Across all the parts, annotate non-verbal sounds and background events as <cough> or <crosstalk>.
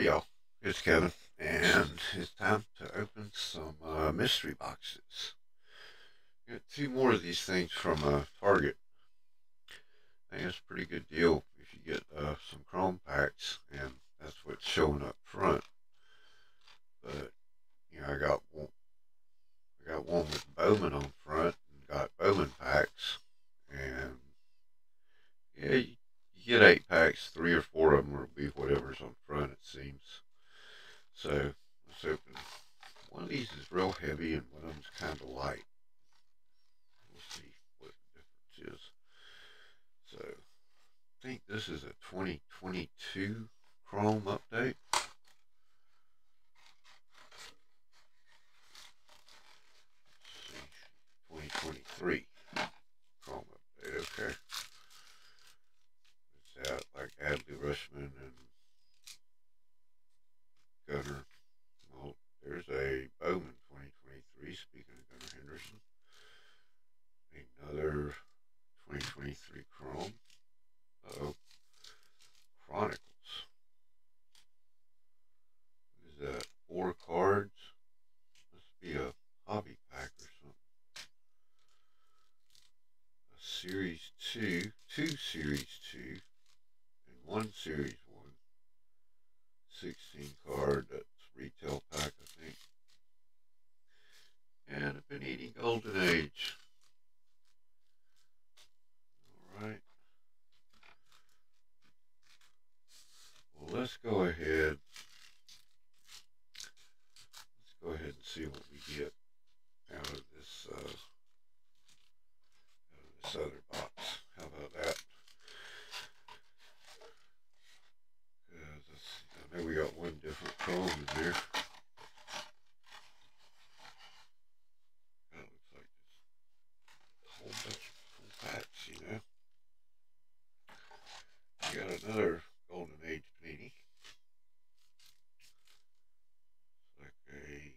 Hey y'all, it's Kevin, and it's time to open some uh, mystery boxes. Got two more of these things from uh, Target. I think it's a pretty good deal if you get uh, some chrome packs, and that's what's showing up front. But you know, I got one, I got one with Bowman on front, and got Bowman packs, and yeah, you, get eight packs, three or four of them will be whatever's on front, it seems. So let's open. One of these is real heavy, and one of them's kind of light. We'll see what the difference is. So I think this is a 2022 Chrome update. Let's see, 2023 Chrome update. Okay. It's out like Adley Rutschman and Gunnar. Well, there's a Bowman 2023. Speaking of Gunnar Henderson, another 2023 Chrome. Oh, Chronicles. What is that? Four cards. Must be a hobby pack or something. A series two, two series two, and one series one. 16 card. That's retail pack, I think. And a Panini Golden Age. Alright. Well, let's go ahead. Let's go ahead and see what we get out of this, uh, out of this other box. How about that? I know we got one different chrome in there. That looks like just a whole bunch of full packs, you know. We got another Golden Age Panini. It's like a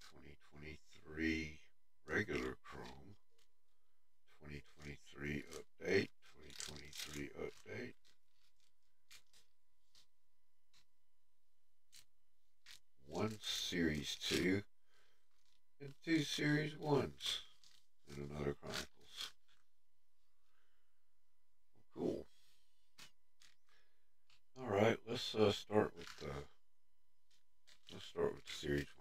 2023 regular Chrome, 2023 update, 2023 update. One Series 2 and two Series 1s and another Chronicles. Cool. All right, let's uh, start with the let's start with the Series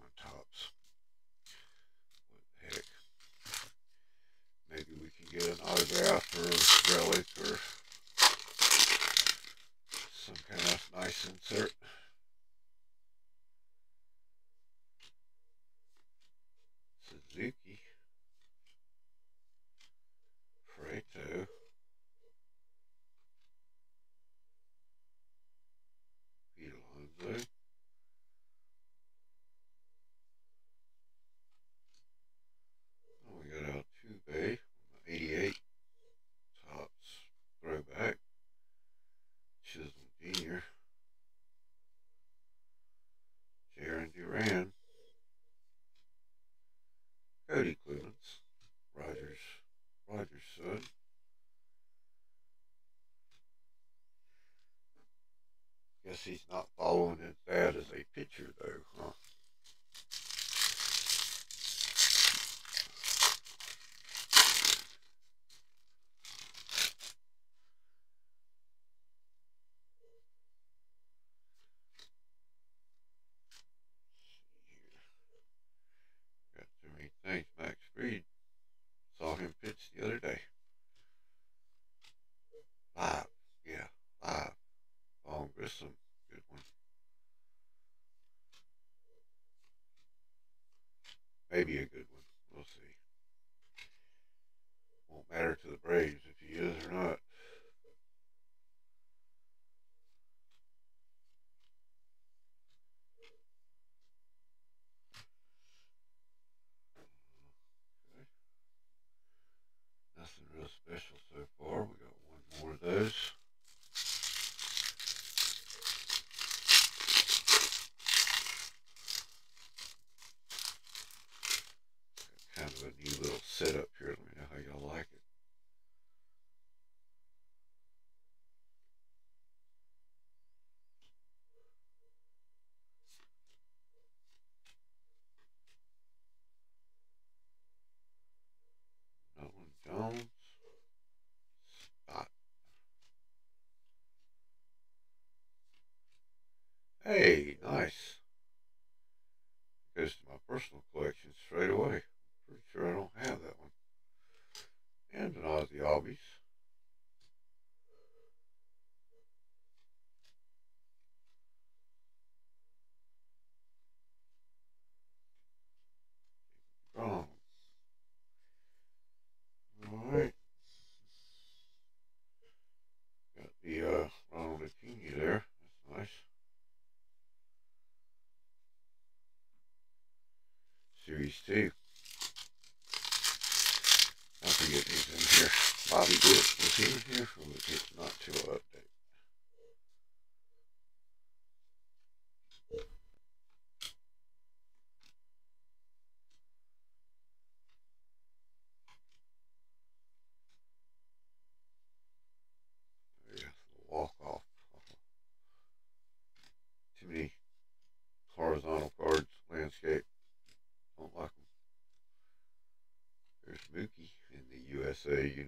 the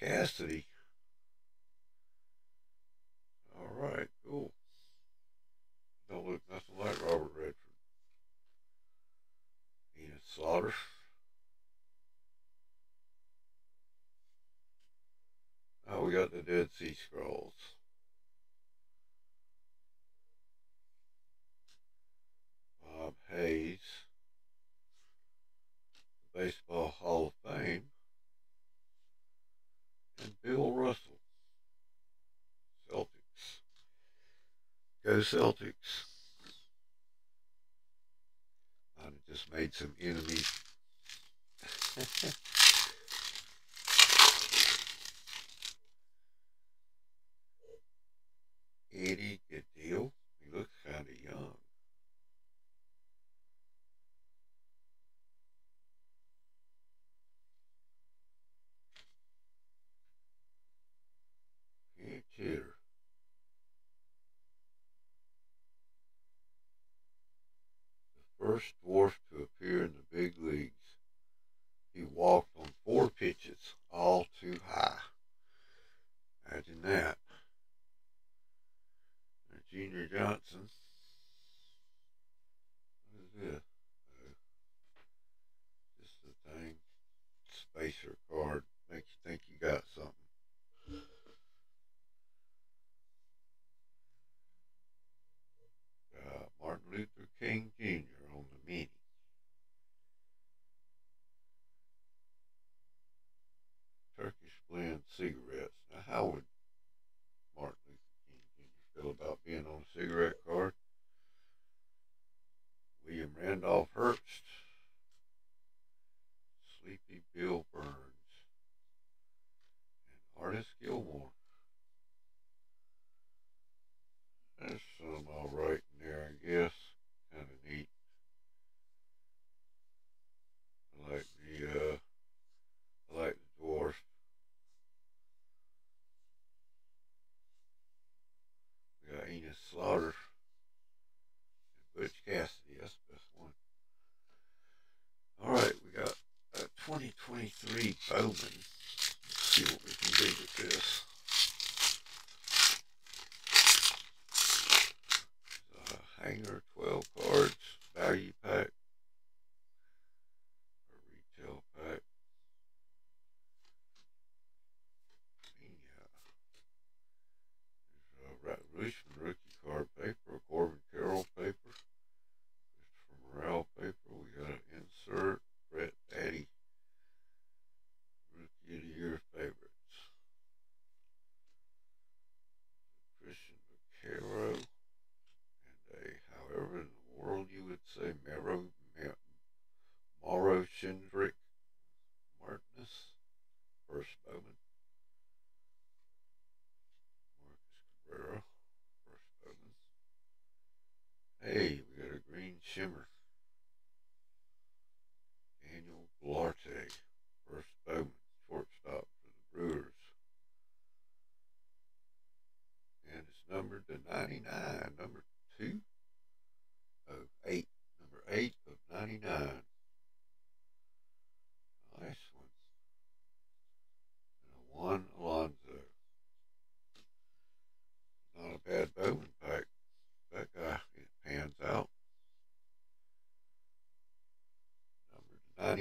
Cassidy. Celtics. I just made some enemies. <laughs>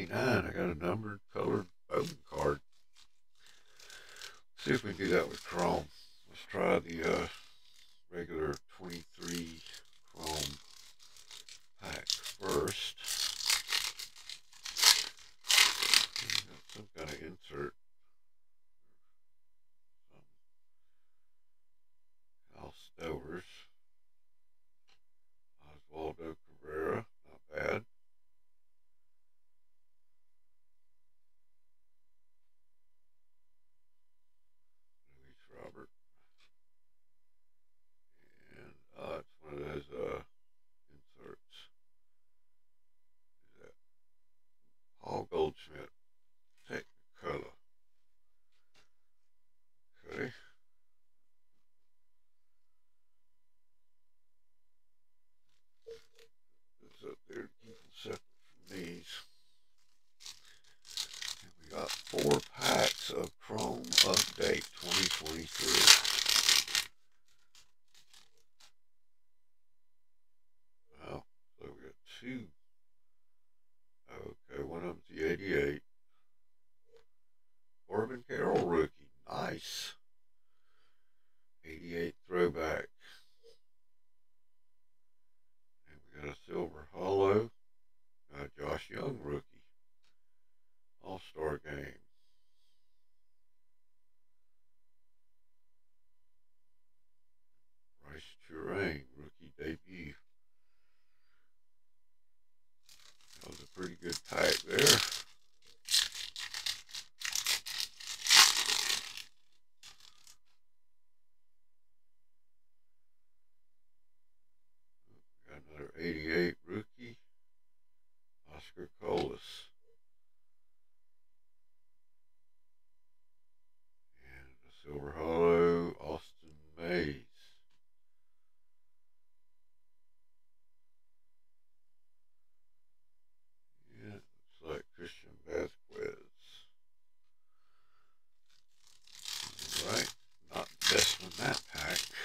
99. I got a numbered colored open card. Let's see if we can do that with Chrome. Let's try the uh, regular of date 2023.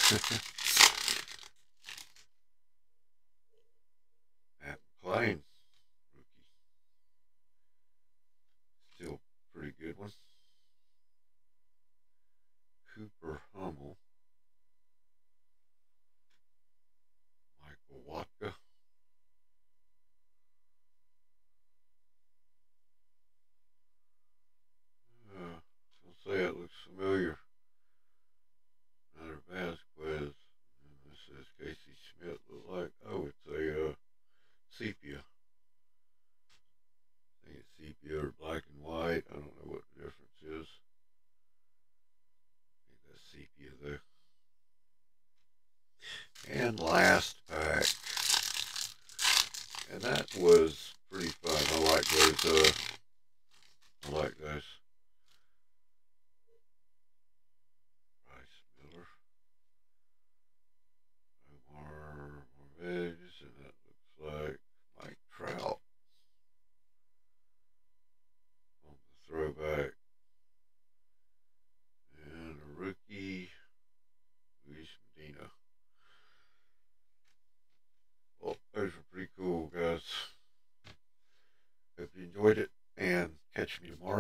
Thank <laughs> you. Guys. Hope